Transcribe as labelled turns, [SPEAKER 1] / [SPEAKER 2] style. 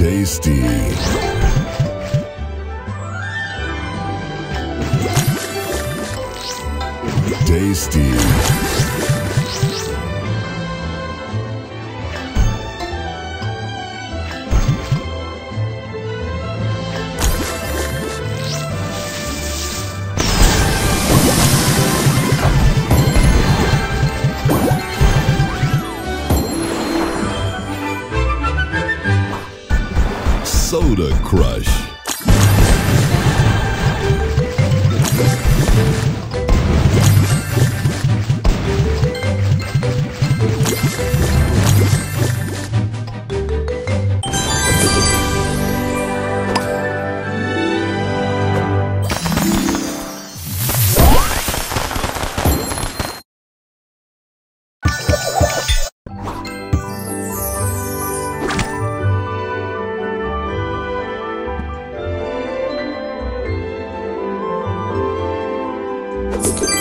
[SPEAKER 1] Tasty. Tasty. Soda Crush.
[SPEAKER 2] You